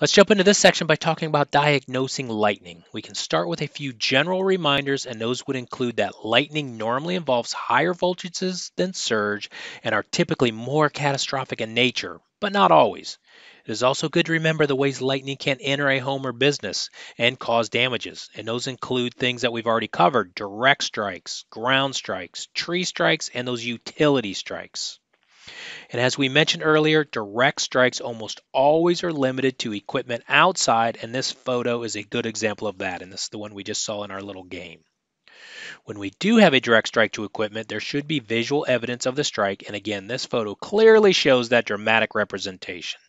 Let's jump into this section by talking about diagnosing lightning. We can start with a few general reminders, and those would include that lightning normally involves higher voltages than surge and are typically more catastrophic in nature, but not always. It is also good to remember the ways lightning can enter a home or business and cause damages, and those include things that we've already covered direct strikes, ground strikes, tree strikes, and those utility strikes. And as we mentioned earlier, direct strikes almost always are limited to equipment outside, and this photo is a good example of that, and this is the one we just saw in our little game. When we do have a direct strike to equipment, there should be visual evidence of the strike, and again, this photo clearly shows that dramatic representation.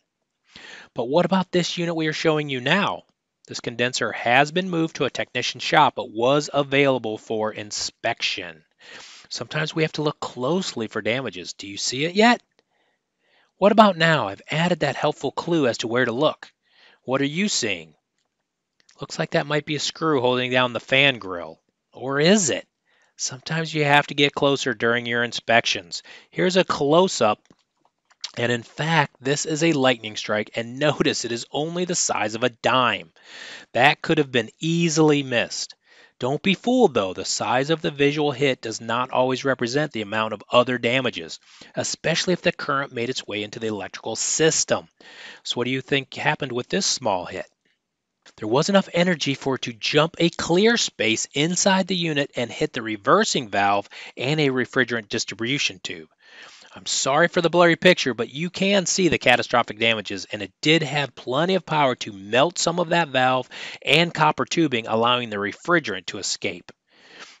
But what about this unit we are showing you now? This condenser has been moved to a technician shop, but was available for inspection. Sometimes we have to look closely for damages. Do you see it yet? What about now? I've added that helpful clue as to where to look. What are you seeing? Looks like that might be a screw holding down the fan grill. Or is it? Sometimes you have to get closer during your inspections. Here's a close-up and in fact, this is a lightning strike, and notice it is only the size of a dime. That could have been easily missed. Don't be fooled though, the size of the visual hit does not always represent the amount of other damages, especially if the current made its way into the electrical system. So what do you think happened with this small hit? There was enough energy for it to jump a clear space inside the unit and hit the reversing valve and a refrigerant distribution tube. I'm sorry for the blurry picture, but you can see the catastrophic damages, and it did have plenty of power to melt some of that valve and copper tubing, allowing the refrigerant to escape.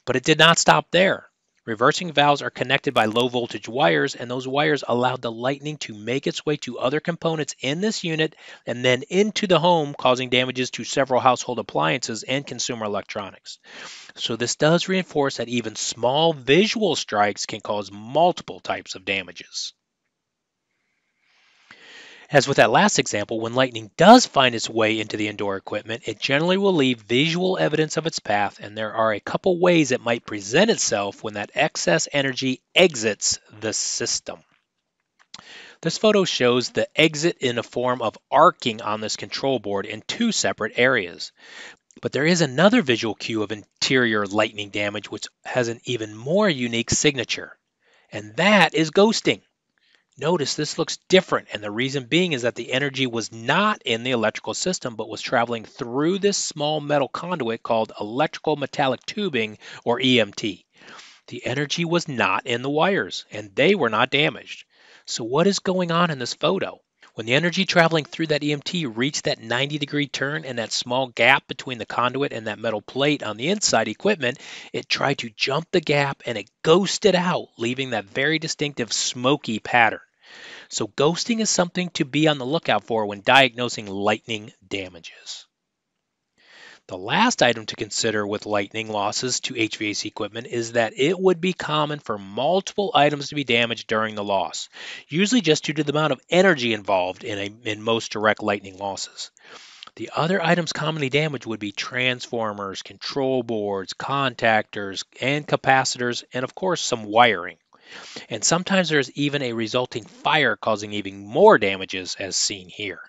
But it did not stop there. Reversing valves are connected by low voltage wires, and those wires allowed the lightning to make its way to other components in this unit and then into the home, causing damages to several household appliances and consumer electronics. So this does reinforce that even small visual strikes can cause multiple types of damages. As with that last example, when lightning does find its way into the indoor equipment, it generally will leave visual evidence of its path, and there are a couple ways it might present itself when that excess energy exits the system. This photo shows the exit in a form of arcing on this control board in two separate areas. But there is another visual cue of interior lightning damage which has an even more unique signature, and that is ghosting. Notice this looks different, and the reason being is that the energy was not in the electrical system but was traveling through this small metal conduit called electrical metallic tubing or EMT. The energy was not in the wires, and they were not damaged. So, what is going on in this photo? When the energy traveling through that EMT reached that 90 degree turn and that small gap between the conduit and that metal plate on the inside equipment, it tried to jump the gap and it ghosted out, leaving that very distinctive smoky pattern. So ghosting is something to be on the lookout for when diagnosing lightning damages. The last item to consider with lightning losses to HVAC equipment is that it would be common for multiple items to be damaged during the loss, usually just due to the amount of energy involved in, a, in most direct lightning losses. The other items commonly damaged would be transformers, control boards, contactors, and capacitors, and of course some wiring. And sometimes there's even a resulting fire causing even more damages as seen here.